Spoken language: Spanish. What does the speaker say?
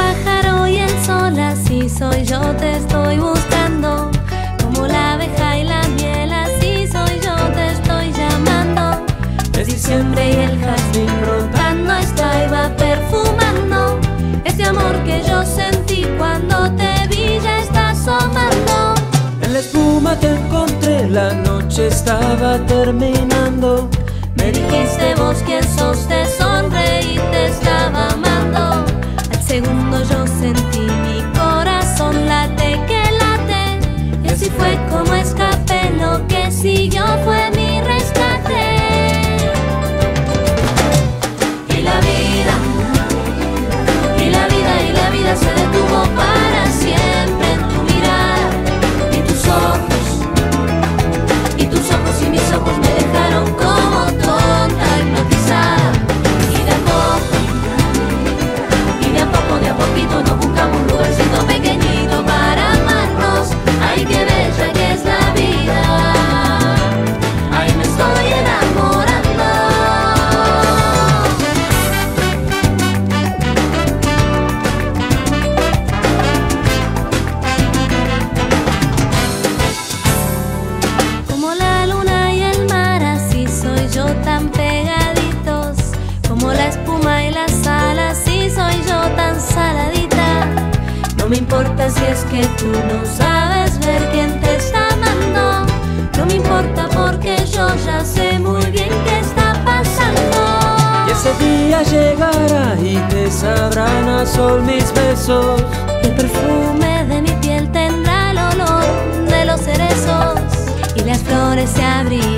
Pájaro y el sol, así soy yo, te estoy buscando. Como la abeja y la miel, así soy yo, te estoy llamando. Es diciembre y el jazmín brotando está y va perfumando. Este amor que yo sentí cuando te vi ya está asomando. En la espuma te encontré, la noche estaba terminando. Me dijiste vos quién sos, te yayınlar tan pegaditos. Como la espuma y la sal, así soy yo tan saladita. No me importa si es que tú no sabes ver quién te está amando. No me importa porque yo ya sé muy bien qué está pasando. Y ese día llegará y te sabrán a sol mis besos. El perfume de mi piel tendrá el olor de los cerezos y las flores se abrirán